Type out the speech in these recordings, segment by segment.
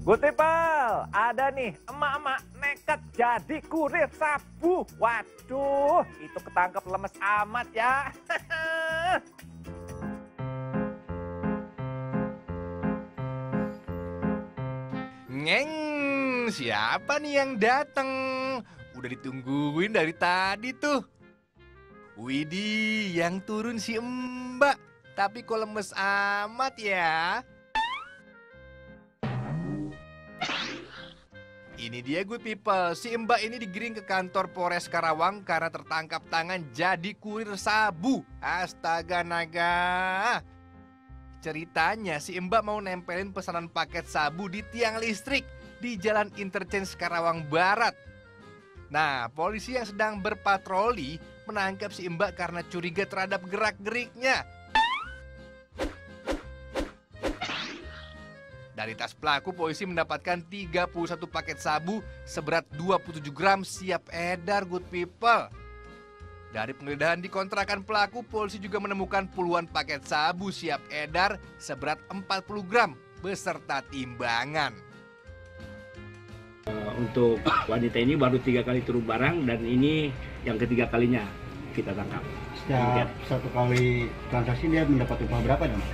People, ada nih emak-emak nekat jadi kurir sabu. Waduh, itu ketangkep lemes amat ya. Ngeng, siapa nih yang datang? Udah ditungguin dari tadi tuh. Widih, yang turun si Mbak. Tapi kok lemes amat ya? Ini dia good people, si Mbak ini digiring ke kantor Polres Karawang karena tertangkap tangan jadi kurir sabu. Astaga naga. Ceritanya si Mbak mau nempelin pesanan paket sabu di tiang listrik di Jalan Interchange Karawang Barat. Nah, polisi yang sedang berpatroli menangkap si Mbak karena curiga terhadap gerak-geriknya. Dari tas pelaku, polisi mendapatkan 31 paket sabu seberat 27 gram siap edar good people. Dari penggeledahan di kontrakan pelaku, polisi juga menemukan puluhan paket sabu siap edar seberat 40 gram beserta timbangan. Untuk wanita ini baru tiga kali turun barang dan ini yang ketiga kalinya kita tangkap. Setiap satu kali transaksi dia mendapat upah berapa dong?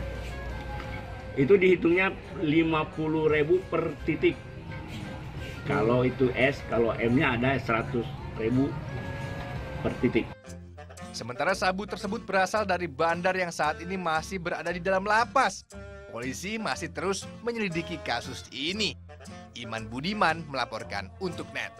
Itu dihitungnya 50.000 per titik. Kalau itu S, kalau M-nya ada 100.000 per titik. Sementara sabu tersebut berasal dari bandar yang saat ini masih berada di dalam lapas. Polisi masih terus menyelidiki kasus ini. Iman Budiman melaporkan untuk NET.